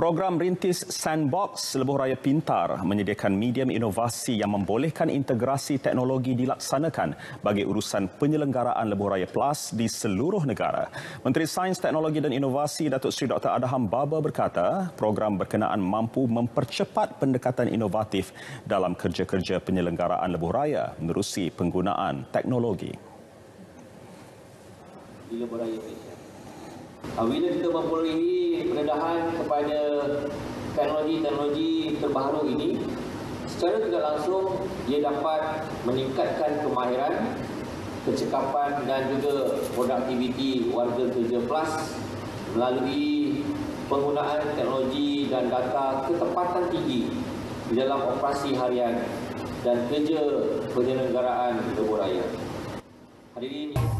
Program Rintis Sandbox Lebuh Raya Pintar menyediakan medium inovasi yang membolehkan integrasi teknologi dilaksanakan bagi urusan penyelenggaraan Lebuh Raya Plus di seluruh negara. Menteri Sains, Teknologi dan Inovasi Datuk Seri Dr. Adham Baba berkata, program berkenaan mampu mempercepat pendekatan inovatif dalam kerja-kerja penyelenggaraan Lebuh Raya menerusi penggunaan teknologi. Bila kita memperolehi pendedahan kepada teknologi-teknologi terbaru ini secara tidak langsung ia dapat meningkatkan kemahiran kecekapan dan juga produktiviti warga kerja plus melalui penggunaan teknologi dan data ketepatan tinggi di dalam operasi harian dan kerja penyelenggaraan lebuh raya. Hadirin